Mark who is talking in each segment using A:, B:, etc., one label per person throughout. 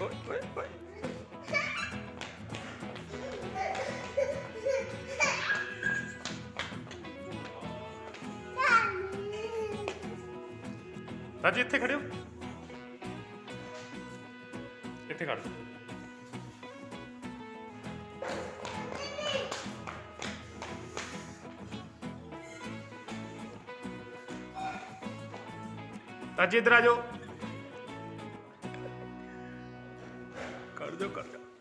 A: ਓਏ ਓਏ ਓਏ ਰਾਜੀ ਇੱਥੇ ਖੜਿਓ ਇੱਥੇ ਖੜ ਰਾਜੀ ਇੱਧਰ ਆ ਜਾਓ でよかった。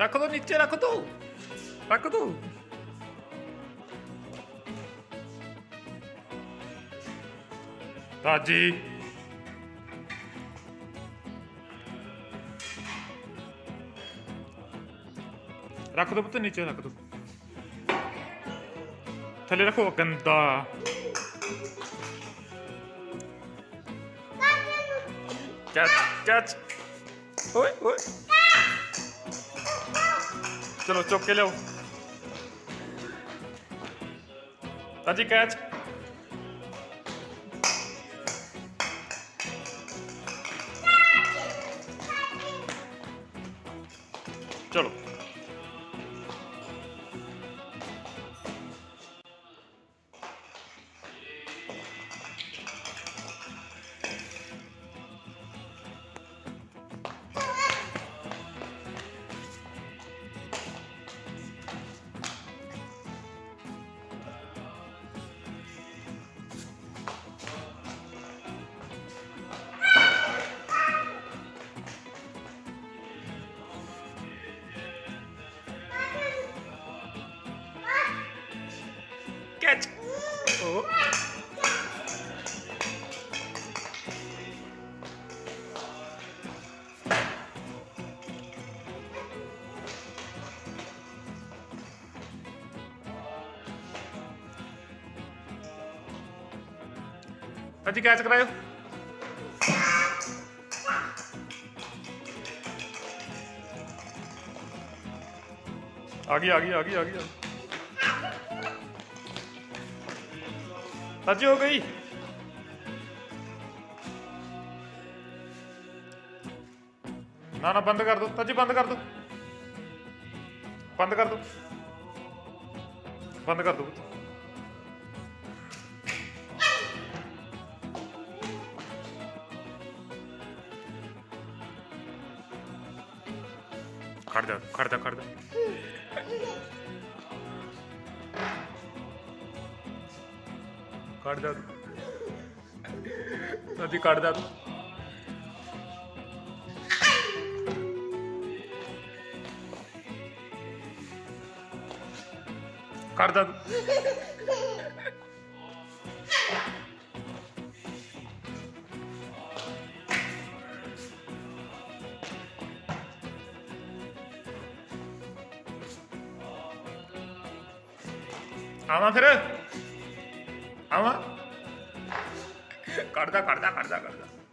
A: ਰੱਖ ਦੋ ਨੀਚੇ ਰੱਖ ਦੋ ਰੱਖ ਦੋ ਰਾਜੀ ਰੱਖ ਦੋ ਪੁੱਤ ਨੀਚੇ ਰੱਖ ਦੋ ਥੱਲੇ ਰੱਖੋ ਗੰਦਾ ਕੈਚ ਕੈਚ ਓਏ ਓਏ चलो चुप के लो ताजी कैच। चलो। Oh. Pati guys, kayo. Agi, agi, agi, agi. agi. सजी हो गई। ना ना, बंद कर दो। तजी बंद कर दो। बंद कर दो। बंद कर दो। खड़ जा खड़ जा खड़ जा। काढतात नदी काढतात काढतात Aman Tanrım. आवा. कर दा कर दा कर दा कर दा